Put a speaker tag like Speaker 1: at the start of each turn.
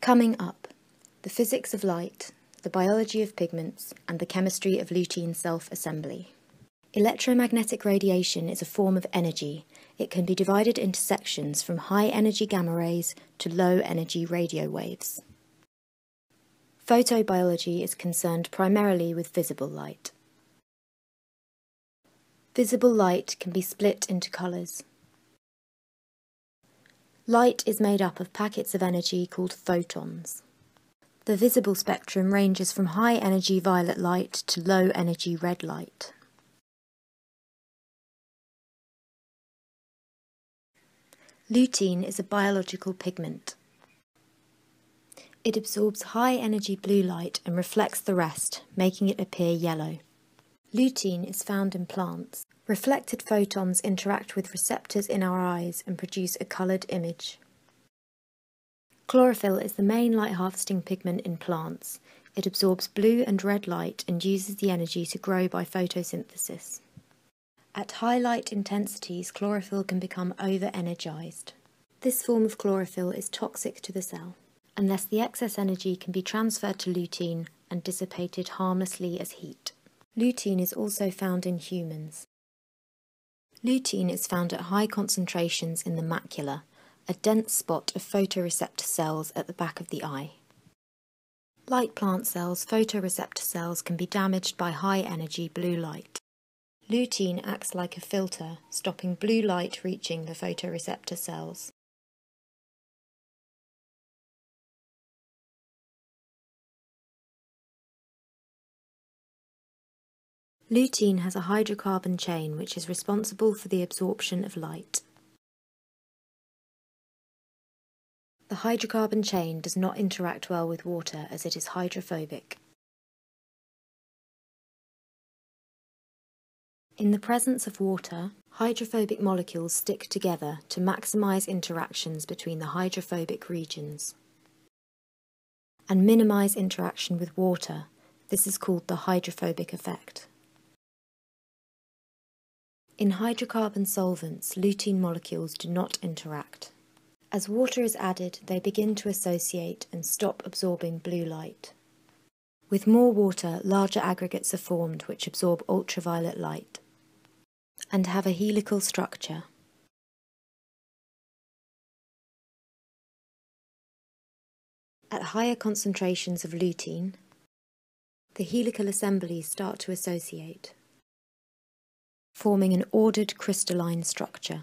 Speaker 1: Coming up, the physics of light, the biology of pigments, and the chemistry of lutein self-assembly. Electromagnetic radiation is a form of energy. It can be divided into sections from high energy gamma rays to low energy radio waves. Photobiology is concerned primarily with visible light. Visible light can be split into colours. Light is made up of packets of energy called photons. The visible spectrum ranges from high energy violet light to low energy red light. Lutein is a biological pigment. It absorbs high energy blue light and reflects the rest, making it appear yellow. Lutein is found in plants. Reflected photons interact with receptors in our eyes and produce a coloured image. Chlorophyll is the main light harvesting pigment in plants. It absorbs blue and red light and uses the energy to grow by photosynthesis. At high light intensities, chlorophyll can become over-energized. This form of chlorophyll is toxic to the cell, unless the excess energy can be transferred to lutein and dissipated harmlessly as heat. Lutein is also found in humans. Lutein is found at high concentrations in the macula, a dense spot of photoreceptor cells at the back of the eye. Like plant cells, photoreceptor cells can be damaged by high energy blue light. Lutein acts like a filter, stopping blue light reaching the photoreceptor cells. Lutein has a hydrocarbon chain which is responsible for the absorption of light. The hydrocarbon chain does not interact well with water as it is hydrophobic. In the presence of water, hydrophobic molecules stick together to maximize interactions between the hydrophobic regions and minimize interaction with water. This is called the hydrophobic effect. In hydrocarbon solvents, lutein molecules do not interact. As water is added, they begin to associate and stop absorbing blue light. With more water, larger aggregates are formed which absorb ultraviolet light and have a helical structure. At higher concentrations of lutein, the helical assemblies start to associate forming an ordered crystalline structure.